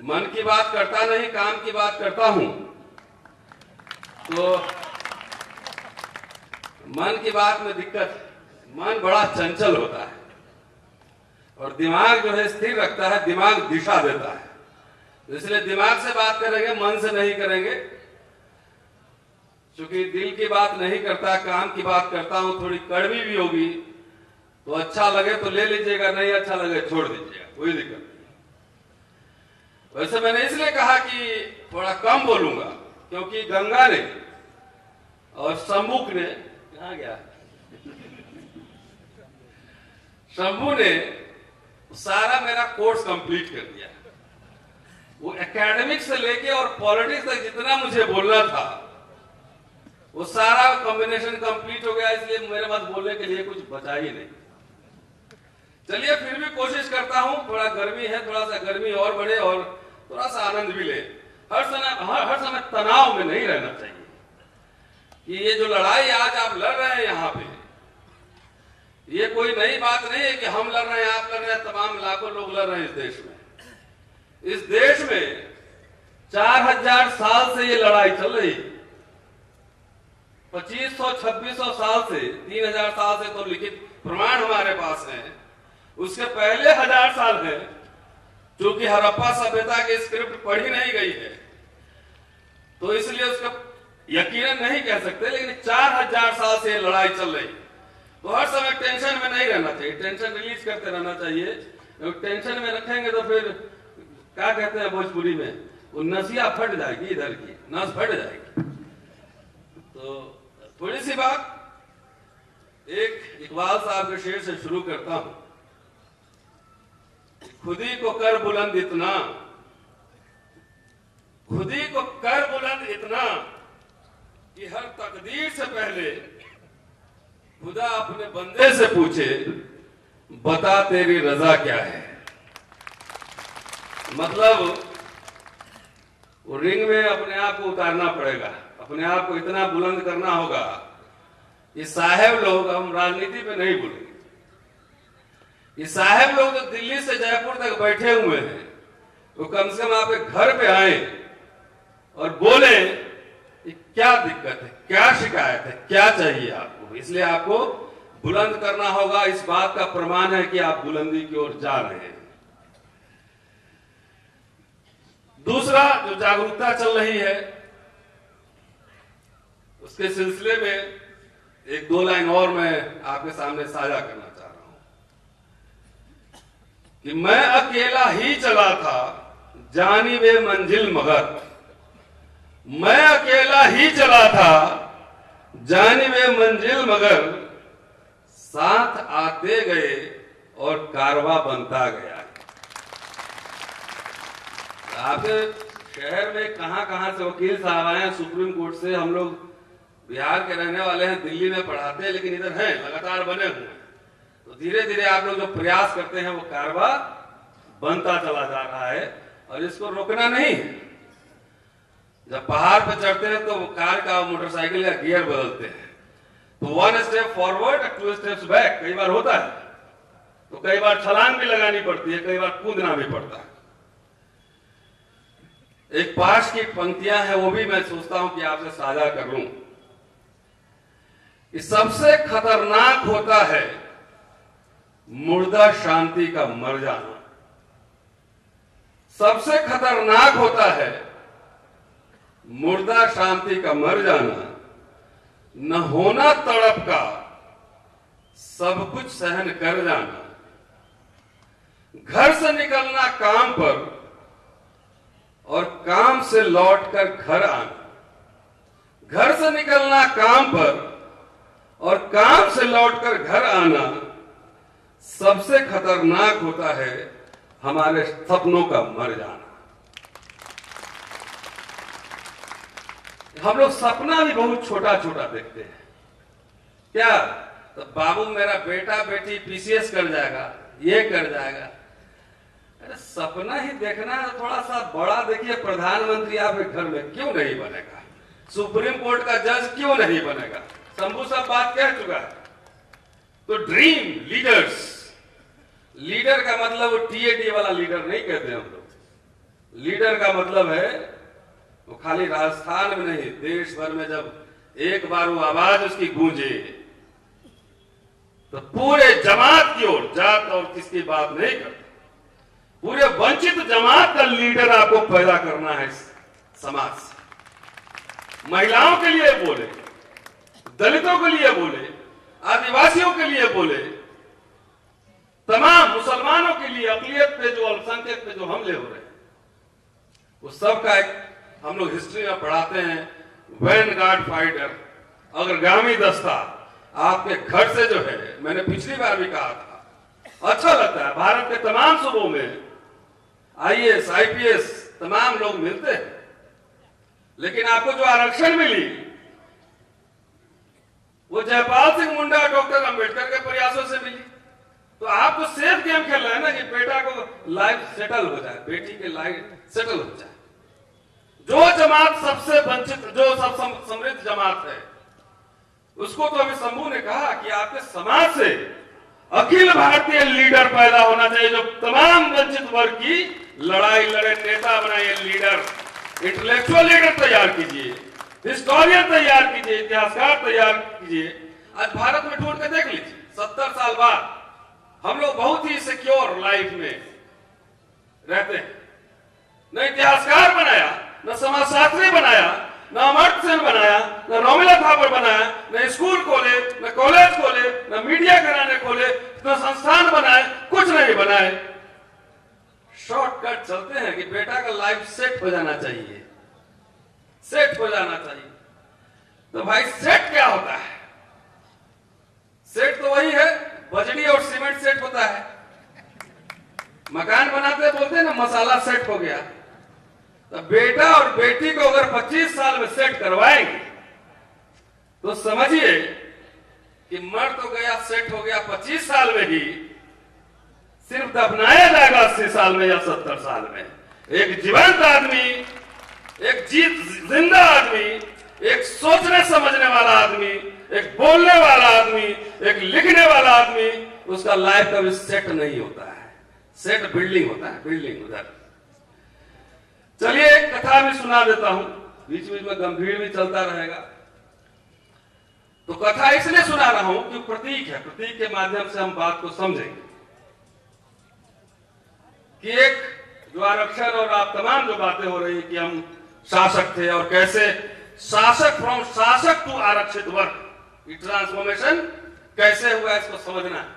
मन की बात करता नहीं, काम की बात करता हूँ। तो मन की बात में दिक्कत, मन बड़ा चंचल होता है। और दिमाग जो है स्थिर रखता है, दिमाग दिशा देता है। तो इसलिए दिमाग से बात करेंगे, मन से नहीं करेंगे। क्योंकि दिल की बात नहीं करता, काम की बात करता हूँ, थोड़ी कड़वी भी होगी तो अच्छा लगे तो ले लीजिएगा, नहीं अच्छा लगे, छोड़ दीजिएगा, कोई दिक्कत वैसे मैंने इसलिए कहा कि थोड़ा कम बोलूँगा, क्योंकि गंगा ने और शंभुक ने, कहा गया? शंभू ने सारा मेरा कोर्स कंप्लीट कर दिया। वो एकेडमिक से लेके और पॉलिटिक्स तक जितना मुझे बोलना था, वो सारा कॉम्बिनेशन कंप्लीट हो गया, इसलिए मेरे पास बोलने के लिए कुछ बचा ही नहीं। चलिए फिर भी कोशिश करता हूँ, थोड़ा गर्मी है, थोड़ा सा गर्मी और बढ़े और थोड़ा सा आनंद भी ले। हर समय हर, हर समय तनाव में नहीं रहना चाहिए। कि ये जो लड़ाई आज आप लड़ रहे हैं यहाँ पे ये कोई नई बात नहीं है कि हम लड़ रहे हैं आप लड़ रहे हैं तमाम लाखों लोग लड़ रहे हैं इस देश में। इस देश में चार हज़ार साल से ये लड़ाई चल रही पच्चीस सौ छब्बीस सौ साल से तीन हज़ार साल से तो लिखित प्रमाण हमारे पास है। उसके पहले हज़ार साल है। क्योंकि हरप्पा सभ्यता की स्क्रिप्ट पढ़ी नहीं गई है। तो इसलिए उसका यकीनन नहीं कह सकते, लेकिन चार हज़ार साल से लड़ाई चल रही। तो हर समय टेंशन में नहीं रहना चाहिए। टेंशन रिलीज़ करते रहना चाहिए। टेंशन में रखेंगे तो फिर क्या कहते हैं भोजपुरी में? वो नसिया फट जाएगी इधर की, नस फट जाएगी। तो थोड़ी सी बात, एक इकबाल साहब के शेर से शुरू करता हूँ। खुदी को कर बुलंद इतना। खुदी को कर बुलंद इतना कि हर तकदीर से पहले खुदा अपने बंदे से पूछे, बता तेरी रजा क्या है? मतलब वो रिंग में अपने आप को उतारना पड़ेगा, अपने आप को इतना बुलंद करना होगा ये साहेब लोग हम राजनीति पे नहीं बोलेंगे। ये साहेब लोग जो दिल्ली से जयपुर तक बैठे हुए हैं। वो कम से कम आपके घर पे आए और बोले क्या दिक्कत है, क्या शिकायत है, क्या चाहिए आपको? इसलिए आपको बुलंद करना होगा। इस बात का प्रमाण है कि आप बुलंदी की ओर जा रहे हैं। दूसरा जो जागरूकता चल रही है, उसके सिलसिले में एक दो लाइन और मैं आपके सामने साझा करना कि मैं अकेला ही चला था, जानी वे मंजिल मगर। मैं अकेला ही चला था, जानी वे मंजिल मगर। साथ आते गए और कारवा बनता गया। आपके शहर में कहाँ कहाँ से वकील साहब आए हैं? सुप्रीम कोर्ट से हम लोग बिहार के रहने वाले हैं, दिल्ली में पढ़ाते हैं, लेकिन इधर हैं, लगातार बने हुए हैं। धीरे धीरे आप लोग जो प्रयास करते हैं, वो कारवा बनता चला जा रहा है और इसको रोकना नहीं जब पहाड़ पे चढ़ते हैं तो कार का मोटरसाइकिल का गियर बदलते हैं। तो one step forward two steps back कई बार होता है। तो कई बार छलांग भी लगानी पड़ती है, कई बार कूदना भी पड़ता है। एक पास की पंक्तियाँ हैं, वो भी मैं सोचता हूँ कि आपसे साझा कर लू। सबसे खतरनाक होता है मुर्दा शांति का मर जाना। सबसे खतरनाक होता है मुर्दा शांति का मर जाना। न होना तड़प का, सब कुछ सहन कर जाना। घर से निकलना काम पर और काम से लौटकर घर आना। घर से निकलना काम पर और काम से लौटकर घर आना सबसे खतरनाक होता है हमारे सपनों का मर जाना। हम लोग सपना भी बहुत छोटा छोटा देखते हैं। क्या? तो बाबू मेरा बेटा बेटी पीसीएस कर जाएगा, ये कर जाएगा। अरे सपना ही देखना है थोड़ा सा बड़ा देखिए, प्रधानमंत्री आपके घर में क्यों नहीं बनेगा? सुप्रीम कोर्ट का जज क्यों नहीं बनेगा? शंभू साहब बात कह चुका है। तो ड्रीम लीडर्स लीडर का मतलब टीएडी वाला लीडर नहीं कहते हम लोग. लीडर का मतलब है, वो खाली राजस्थान में नहीं, देश भर में जब एक बार वो आवाज़ उसकी गूंजे तो पूरे जमात की ओर, जात और किसकी बात नहीं करते. पूरे वंचित जमात का लीडर आपको पैदा करना है समाज से. महिलाओं के लिए बोले, दलितों के लिए बोले आदिवासियों के लिए बोले, तमाम मुसलमानों के लिए अकलियत पे जो अल्पसंख्यक पे जो हमले हो रहे हैं वो सब का एक हम लोग हिस्ट्री में पढ़ाते हैं वैन गार्ड फाइटर, अग्रगामी दस्ता आपके घर से जो है, मैंने पिछली बार भी कहा था अच्छा लगता है, भारत के तमाम सूबों में आईएएस, आईपीएस, तमाम लोग मिलते हैं, लेकिन आपको जो आरक्षण मिली वो जयपाल सिंह मुंडा डॉक्टर अंबेडकर के प्रयासों से मिली। तो आपको सेफ़ गेम खेल रहे हैं ना कि बेटा को लाइफ सेटल हो जाए, बेटी के लाइफ सेटल हो जाए। जो जमात सबसे वंचित, जो सब समृद्ध जमात है, उसको तो अभी शंभू ने कहा कि आपके समाज से अखिल भारतीय लीडर पैदा होना चाहिए, जो तमाम वंचित वर्ग की लड़ाई लड़े नेता बनाए लीडर इंटेलेक्चुअल लीडर तैयार कीजिए। हिस्टोरियन तैयार कीजिए, इतिहासकार तैयार कीजिए। आज भारत में ढूंढ के देख लीजिए, सत्तर साल बाद हम लोग बहुत ही सिक्योर लाइफ में रहते हैं। न इतिहासकार बनाया, न समाजशास्त्री बनाया, न अमर्त सेन बनाया, न रोमिला थापर बनाया, न स्कूल खोले, न कॉलेज खोले, न मीडिया कराने खोले, न संस्थान बनाए, कुछ नहीं बनाए। शॉर्टकट चलते हैं कि बेटा का लाइफ सेट हो जाना चाहिए। सेट हो जाना चाहिए तो भाई सेट क्या होता है? सेट तो वही है बजड़ी और सीमेंट सेट होता है। मकान बनाते बोलते ना, मसाला सेट हो गया। तो बेटा और बेटी को अगर 25 साल में सेट करवाएँगे तो समझिए कि मर तो गया, सेट हो गया 25 साल में ही, सिर्फ़ दफनाया जाएगा अस्सी साल में या सत्तर साल में। एक जीवंत आदमी एक जीत ज़िंदा आदमी, एक सोचने समझने वाला आदमी, एक बोलने वाला आदमी, एक लिखने वाला आदमी, उसका लाइफ कभी सेट नहीं होता है। सेट बिल्डिंग होता है बिल्डिंग उधर। चलिए एक कथा भी सुना देता हूँ। बीच बीच में गंभीर भी चलता रहेगा। तो कथा इसलिए सुना रहा हूँ कि प्रतीक है। प्रतीक के माध्यम से हम बात को समझेंगे। कि एक जो आरक्षण और आप तमाम जो बातें हो रही है कि हम शासक थे और कैसे? शासक फ्रॉम शासक टू आरक्षित वर्ग। ट्रांसफॉर्मेशन कैसे हुआ इसको समझना।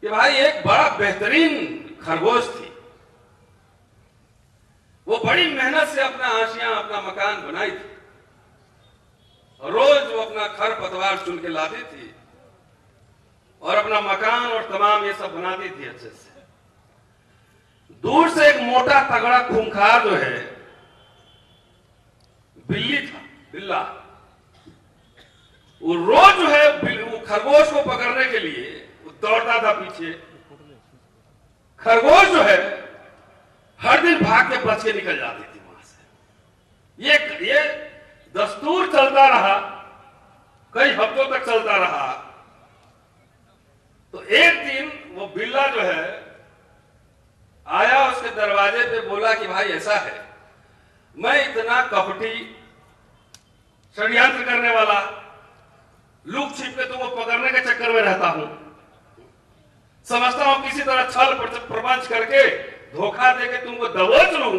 कि भाई एक बड़ा बेहतरीन खरगोश थी। वो बड़ी मेहनत से अपना आशियाँ, अपना मकान बनाई थी। रोज वो अपना खर पतवार चुन के लाती थी और अपना मकान और तमाम ये सब बनाती थी अच्छे से। दूर से एक मोटा तगड़ा खूंखार जो है बिल्ली था, बिल्ला। वो रोज जो है वो खरगोश को पकड़ने के लिए, वो दौड़ता था पीछे। खरगोश जो है, हर दिन भाग के बच के निकल जाती थी वहाँ से। ये ये दस्तूर चलता रहा, कई हफ्तों तक चलता रहा। तो एक दिन वो बिल्ला जो है, आया उसके दरवाजे पे, बोला कि, भाई, ऐसा है। मैं इतना कपटी षड्यंत्र करने वाला लुक छिप के तुमको पकड़ने के चक्कर में रहता हूँ। समझता हूँ किसी तरह छल प्रपंच करके धोखा दे के तुमको दबोच लू।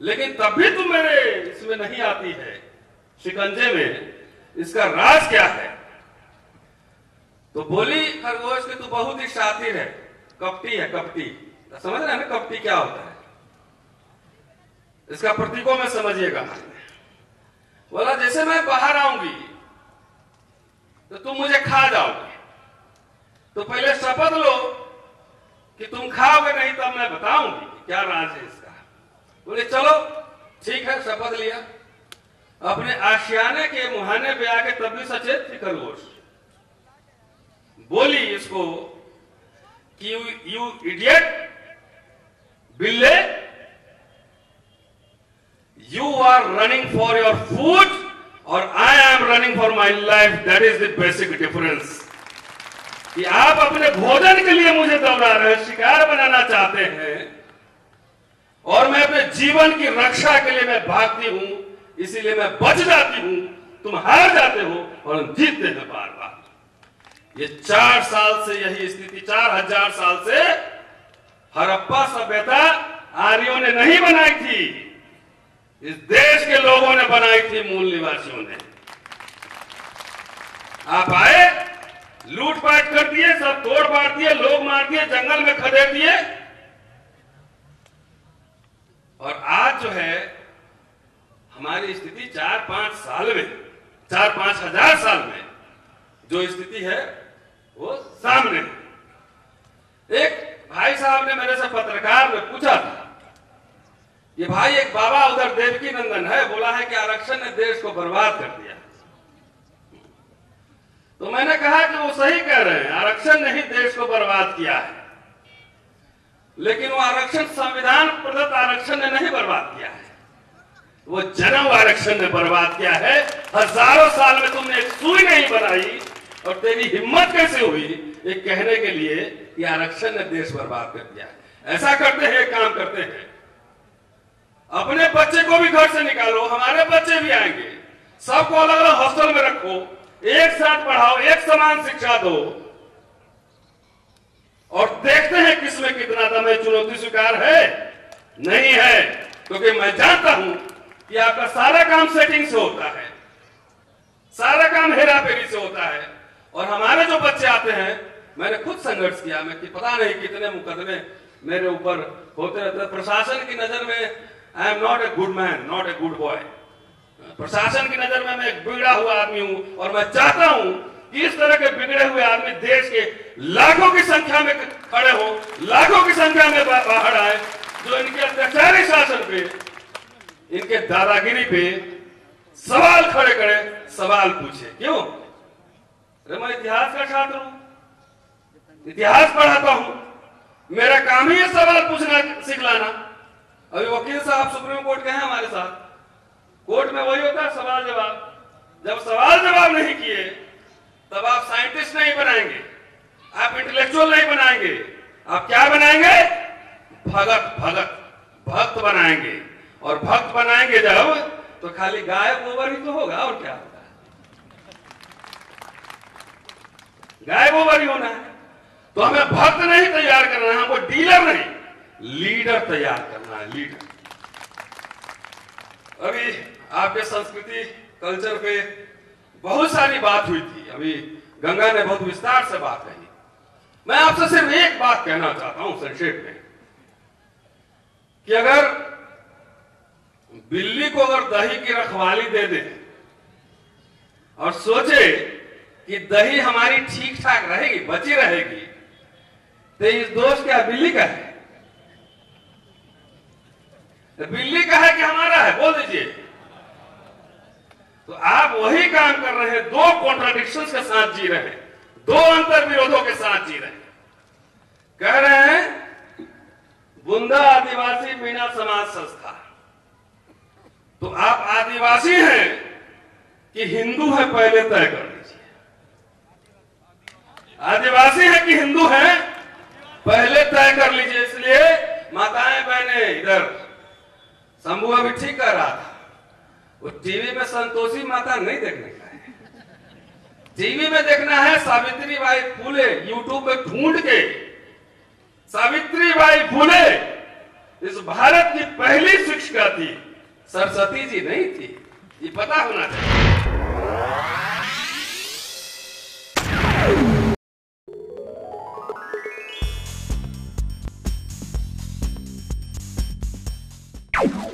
लेकिन तब भी तुम मेरे इसमें नहीं आती है। शिकंजे में इसका राज क्या है? तो बोली खरगोश की तू बहुत ही शातिर है, कपटी है, कपटी। समझ रहे हैं ना कपटी क्या होता है? इसका प्रतीकों में समझिएगा। बोला, जैसे मैं बाहर आऊँगी तो तुम मुझे खा जाओगे। तो पहले शपथ लो कि तुम खाओगे, नहीं तब मैं बताऊँगी क्या राज है इसका। बोले, चलो, ठीक है, शपथ लिया। अपने आशियाने के मुहाने पे आके तब भी सचेत खरगोश। बोली इसको कि यू इडियट, बिल्ले are running for your food और I am running for my life that is the basic difference कि आप अपने भोजन के लिए मुझे दौड़ा रहे शिकार बनाना चाहते हैं, और मैं अपने जीवन की रक्षा के लिए मैं भागती हूँ, इसीलिए मैं बच जाती हूँ, तुम हार जाते हो और हम जीतते हैं बार बार ये चार साल से यही स्थिति, चार हज़ार साल से हरप्पा सभ्यता आर्यों ने नहीं बनाई थी। इस देश के लोगों ने बनाई थी मूल निवासियों ने। आप आए, लूटपाट कर दिए, सब तोड़ फाड़ दिए, लोग मार दिए, जंगल में खदेड़ दिए। और आज जो है, हमारी स्थिति चार पाँच साल में, चार पाँच हज़ार साल में, जो स्थिति है, वो सामने एक भाई साहब ने मेरे से पत्रकार में पूछा था ये भाई एक बाबा उधर नंदन है, बोला है कि आरक्षण ने देश को बर्बाद कर दिया। तो मैंने कहा कि वो सही कह रहे हैं, आरक्षण ने ही देश को बर्बाद किया है। लेकिन वो आरक्षण संविधान प्रदत्त आरक्षण ने नहीं बर्बाद किया है। वो जन्म आरक्षण ने बर्बाद किया है। हज़ारों साल में तुमने एक सुई नहीं बनाई और तेरी हिम्मत कैसे हुई ये कहने के लिए कि आरक्षण ने देश बर्बाद कर दिया ऐसा करते हैं काम करते हैं। अपने बच्चे को भी घर से निकालो, हमारे बच्चे भी आएँगे। सबको अलग अलग हॉस्टल में रखो, एक साथ पढ़ाओ, एक समान शिक्षा दो। और देखते हैं किसमें कितना दम है, चुनौती स्वीकार है? नहीं है, क्योंकि मैं जानता हूँ कि आपका सारा काम सेटिंग से होता है। सारा काम हेरा फेरी से होता है। और हमारे जो बच्चे आते हैं, मैंने खुद संघर्ष किया, मैं कि पता नहीं कितने मुकदमे मेरे ऊपर होते रहते प्रशासन की नज़र में I am not a good man not a good boy प्रशासन की नज़र में मैं एक बिगड़ा हुआ आदमी हूँ और मैं चाहता हूँ कि इस तरह के बिगड़े हुए आदमी देश के लाखों की संख्या में खड़े हो, लाखों की संख्या में बाहर आए, जो इनके अत्याचारी शासन पे, इनके दादागिरी पे सवाल खड़े करे, सवाल पूछे। क्यों? अरे मैं इतिहास का छात्र हूँ, इतिहास पढ़ाता हूँ। मेरा काम ही है सवाल पूछना, सिखलाना। अभी वकील साहब सुप्रीम कोर्ट हैं हमारे साथ। कोर्ट में वही होता है, सवाल जवाब। जब सवाल जवाब नहीं किए, तब आप साइंटिस्ट नहीं बनाएँगे, आप इंटेलेक्चुअल नहीं बनाएँगे। आप क्या बनाएँगे? भगत भगत, भक्त बनाएँगे। और भक्त बनाएँगे जब तो खाली गाय गोबर ही तो होगा, और क्या होगा गाय गोबर ही होना है। तो हमें भक्त नहीं तैयार करना है, हमको डीलर नहीं। लीडर तैयार करना है, लीडर। अभी आपके संस्कृति, कल्चर पे बहुत सारी बात हुई थी। अभी गंगा ने बहुत विस्तार से बात कही। मैं आपसे सिर्फ़ एक बात कहना चाहता हूँ संक्षेप में, कि अगर बिल्ली को अगर दही की रखवाली दे दे और सोचे कि दही हमारी ठीक ठाक रहेगी, बची रहेगी तो इस दोष क्या बिल्ली का है तो बिल्ली का है कि हमारा है, बोल दीजिए। तो आप वही काम कर रहे हैं, दो कॉन्ट्राडिक्शन के साथ जी रहे हैं, दो अंतर विरोधों के साथ जी रहे हैं। कह रहे हैं, बुंदा आदिवासी मीना समाज संस्था। तो आप आदिवासी हैं कि हिंदू है, पहले तय कर लीजिए। आदिवासी है कि हिंदू है, पहले तय कर लीजिए, इसलिए माताएँ बहने इधर। शंभु अभी ठीक कर रहा था। वो टीवी में संतोषी माता नहीं देखने का है। टीवी में देखना है सावित्री बाई फूले यूट्यूब पे ढूंढ के। सावित्री बाई फूले, इस भारत की पहली शिक्षिका थी। सरस्वती जी नहीं थी। ये पता होना चाहिए।